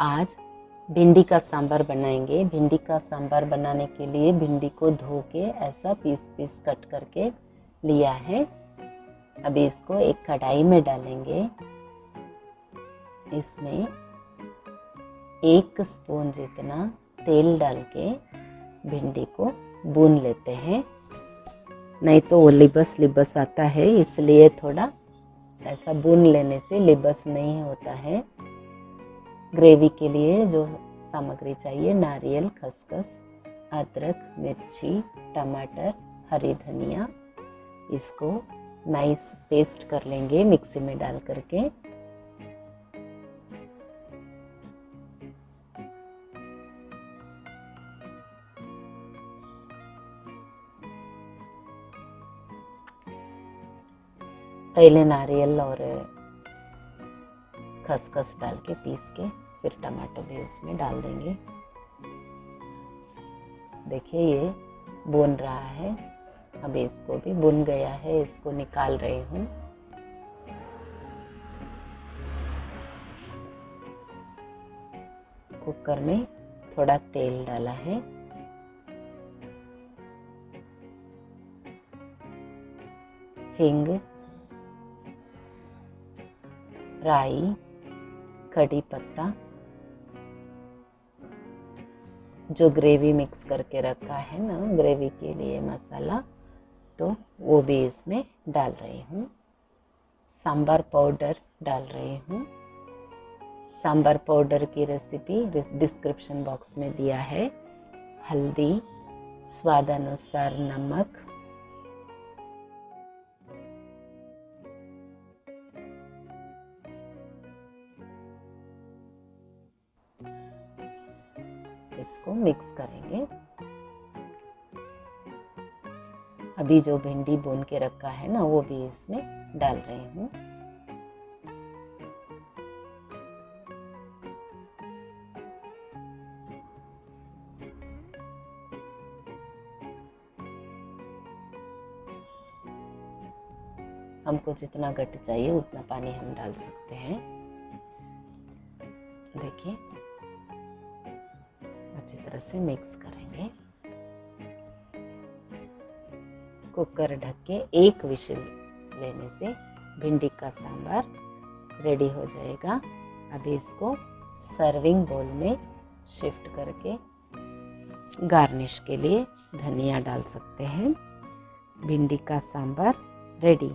आज भिंडी का सांभर बनाएँगे। भिंडी का सांभर बनाने के लिए भिंडी को धो के ऐसा पीस पीस कट करके लिया है। अभी इसको एक कढ़ाई में डालेंगे। इसमें एक स्पून जितना तेल डाल के भिंडी को भून लेते हैं। नहीं तो वो लिबस लिबस आता है, इसलिए थोड़ा ऐसा भून लेने से लिबस नहीं होता है। ग्रेवी के लिए जो सामग्री चाहिए, नारियल, खसखस, अदरक, मिर्ची, टमाटर, हरी धनिया, इसको नाइस पेस्ट कर लेंगे मिक्सी में डाल करके। पहले नारियल और खसखस डाल के पीस के फिर टमाटो भी उसमें डाल देंगे। देखिए, ये बुन रहा है। अब इसको भी बुन गया है, इसको निकाल रही हूँ। कुकर में थोड़ा तेल डाला है। हिंग, राई, कड़ी पत्ता जो ग्रेवी मिक्स करके रखा है ना ग्रेवी के लिए मसाला तो वो भी इसमें डाल रही हूँ। सांबर पाउडर डाल रही हूँ। सांबर पाउडर की रेसिपी डिस्क्रिप्शन बॉक्स में दिया है। हल्दी, स्वाद अनुसार नमक इसको मिक्स करेंगे। अभी जो भिंडी भून के रखा है ना, वो भी इसमें डाल रही हूँ। हमको जितना गट चाहिए, उतना पानी हम डाल सकते हैं। देखिए। अच्छी तरह से मिक्स करेंगे। कुकर ढक के एक विशिल लेने से भिंडी का सांभर रेडी हो जाएगा। अभी इसको सर्विंग बोल में शिफ्ट करके गार्निश के लिए धनिया डाल सकते हैं। भिंडी का सांभर रेडी